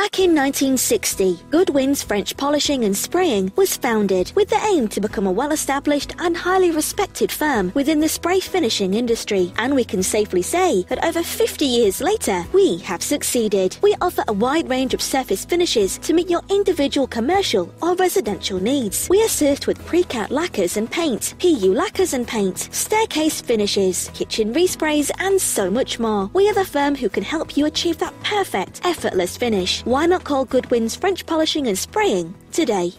Back in 1960, Goodwin's French Polishing and Spraying was founded with the aim to become a well-established and highly respected firm within the spray finishing industry. And we can safely say that over 50 years later, we have succeeded. We offer a wide range of surface finishes to meet your individual commercial or residential needs. We assist with pre-cat lacquers and paint, PU lacquers and paint, staircase finishes, kitchen resprays, and so much more. We are the firm who can help you achieve that perfect, effortless finish. Why not call Goodwin's French Polishing and Spraying today?